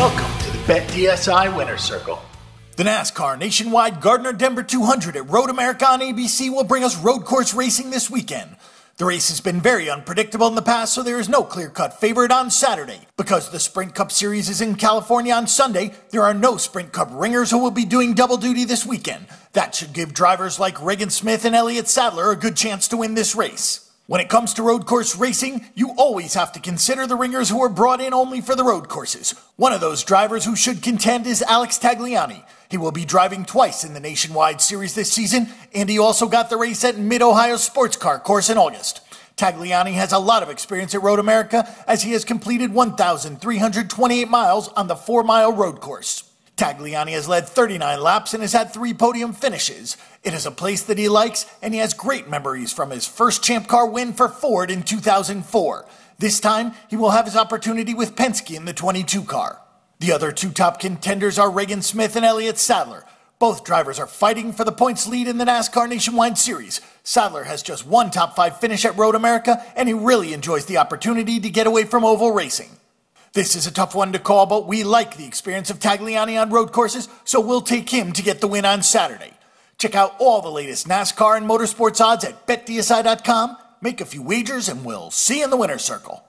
BetDSI Winner Circle. The NASCAR Nationwide Gardner Denver 200 at Road America on ABC will bring us road course racing this weekend. The race has been very unpredictable in the past, so there is no clear cut favorite on Saturday. Because the Sprint Cup Series is in California on Sunday, there are no Sprint Cup ringers who will be doing double duty this weekend. That should give drivers like Regan Smith and Elliott Sadler a good chance to win this race. When it comes to road course racing, you always have to consider the ringers who are brought in only for the road courses. One of those drivers who should contend is Alex Tagliani. He will be driving twice in the Nationwide Series this season, and he also got the race at Mid Ohio Sports Car Course in August. Tagliani has a lot of experience at Road America as he has completed 1,328 miles on the four mile road course. Tagliani has led 39 laps and has had three podium finishes. It is a place that he likes, and he has great memories from his first Champ Car win for Ford in 2004. This time, he will have his opportunity with Penske in the 22 car. The other two top contenders are Regan Smith and Elliott Sadler. Both drivers are fighting for the points lead in the NASCAR Nationwide Series. Sadler has just one top five finish at Road America, and he really enjoys the opportunity to get away from oval racing. This is a tough one to call, but we like the experience of Tagliani on road courses, so we'll take him to get the win on Saturday. Check out all the latest NASCAR and motorsports odds at betdsi.com. Make a few wagers, and we'll see you in the winner's circle.